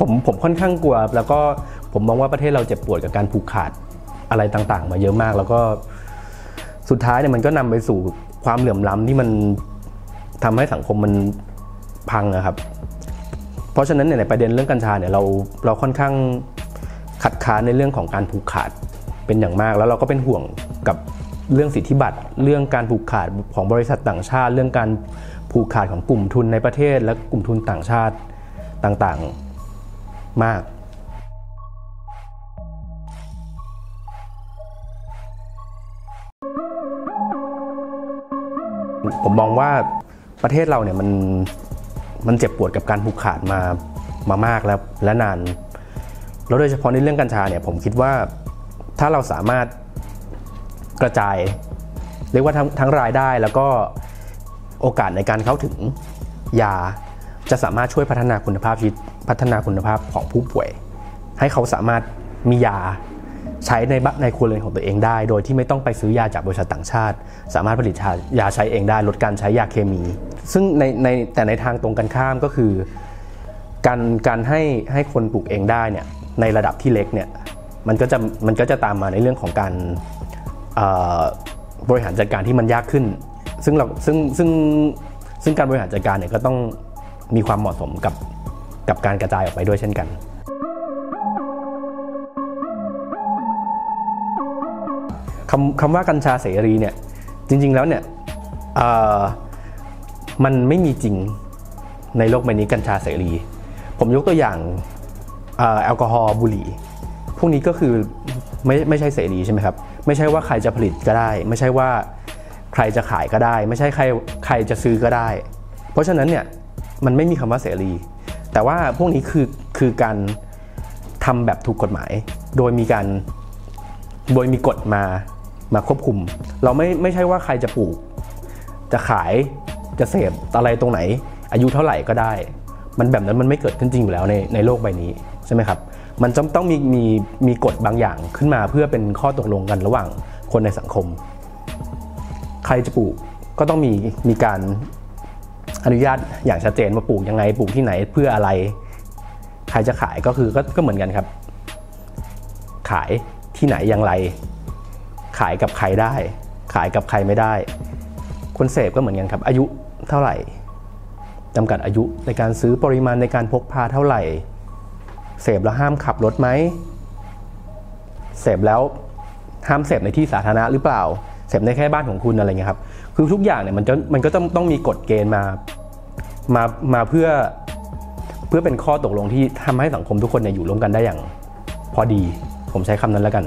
ผมผมค่อนข้างกลัว แล้วก็ผมมองว่าประเทศเราเจ็บปวดกับการผูกขาดอะไรต่างๆ มาเยอะมาก แล้วก็สุดท้ายเนี่ยมันก็นำไปสู่ความเหลื่อมล้ำที่มันทำให้สังคมมันพังอะครับ เพราะฉะนั้นเนี่ยในประเด็นเรื่องกัญชาเนี่ยเราเราค่อนข้างขัดค้านในเรื่องของการผูกขาดเป็นอย่างมาก แล้วเราก็เป็นห่วงกับเรื่องสิทธิบัตร เรื่องการผูกขาดของบริษัทต่างชาติ เรื่องการ ผูกขาดของกลุ่มทุนในประเทศและกลุ่มทุนต่างชาติต่างๆมาก ผมมองว่าประเทศเราเนี่ยมันมันเจ็บปวดกับการผูกขาดมามามากแล้วและนาน แล้วโดยเฉพาะในเรื่องกัญชาเนี่ยผมคิดว่าถ้าเราสามารถกระจาย เรียกว่าทั้งทั้งรายได้แล้วก็ โอกาสในการเข้าถึงยาจะสามารถช่วยพัฒนาคุณภาพชีวิตพัฒนาคุณภาพของผู้ป่วย ให้เขาสามารถมียาใช้ในบในครัวเรือนของตัวเองได้ โดยที่ไม่ต้องไปซื้อยาจากบริษัทต่างชาติ สามารถผลิตยาใช้เองได้ลดการใช้ยาเคมี ซึ่งในในแต่ในทางตรงกันข้ามก็คือ การการให้ให้คนปลูกเองได้เนี่ยในระดับที่เล็กเนี่ยมันก็จะมันก็จะตามมาในเรื่องของการบริหารจัดการที่มันยากขึ้น ซึ่งเราซึ่งซึ่งซึ่งการบริหารจัดการเนี่ยก็ต้องมีความเหมาะสมกับกับการกระจายออกไปด้วยเช่นกัน คำคำว่ากัญชาเสรีเนี่ยจริง ๆแล้วเนี่ยมันไม่มีจริงในโลกใบนี้กัญชาเสรี ผมยกตัวอย่างแอลกอฮอล์บุหรี่ พวกนี้ก็คือไม่ไม่ใช่เสรีใช่ไหมครับ ไม่ใช่ว่าใครจะผลิตก็ได้ ไม่ใช่ว่า ใครจะขายก็ได้ ไม่ใช่ใครใครจะซื้อก็ได้ เพราะฉะนั้นเนี่ยมันไม่มีคำว่าเสรี แต่ว่าพวกนี้คือคือการทำแบบถูกกฎหมาย โดยมีการโดยมีกฎมามาควบคุม เราไม่ไม่ใช่ว่าใครจะปลูก จะขายจะเสพอะไรตรงไหน อายุเท่าไหร่ก็ได้ มันแบบนั้นมันไม่เกิดขึ้นจริงอยู่แล้วในในโลกใบนี้ใช่ไหมครับ มันจำต้องมีมีมีกฎบางอย่างขึ้นมาเพื่อเป็นข้อตกลงกันระหว่างคนในสังคม ใครจะปลูกก็ต้องมีมีการอนุญาตอย่างชัดเจนว่าปลูกยังไงปลูกที่ไหนเพื่ออะไร ใครจะขายก็คือก็ก็เหมือนกันครับ ขายที่ไหนอย่างไร ขายกับใครได้ ขายกับใครไม่ได้ คนเสพก็เหมือนกันครับ อายุเท่าไหร่จำกัดอายุในการซื้อปริมาณในการพกพาเท่าไหร่ เสพแล้วห้ามขับรถไหมเสพแล้วห้ามเสพในที่สาธารณะหรือเปล่า เสพในแค่บ้านของคุณอะไรเงี้ยครับคือทุกอย่างเนี่ยมันจะมันก็ต้องต้องมีกฎเกณฑ์มามามาเพื่อเพื่อเป็นข้อตกลงที่ทำให้สังคมทุกคนเนี่ยอยู่ร่วมกันได้อย่างพอดี ผมใช้คำนั้นแล้วกัน